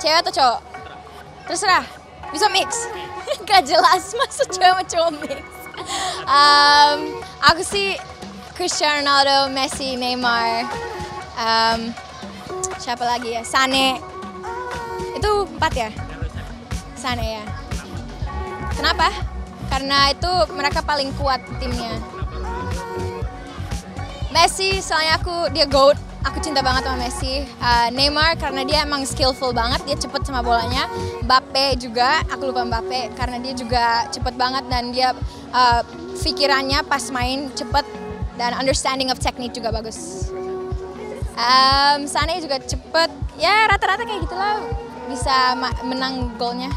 Cewek atau cowok? Terserah. Bisa mix. Gak jelas masa cewek sama cowok mix. Um, aku sih Cristiano Ronaldo, Messi, Neymar. Um, siapa lagi ya? Sane. Itu empat ya? Sane ya. Kenapa? Karena itu mereka paling kuat timnya. Messi, soalnya aku dia goat. Aku cinta banget sama Messi. Uh, Neymar karena dia emang skillful banget, dia cepet sama bolanya. Mbappe juga, aku lupa Mbappe karena dia juga cepet banget dan dia uh, pikirannya pas main cepet dan understanding of technique juga bagus. Um, Sane juga cepet, ya rata-rata kayak gitulah bisa menang golnya.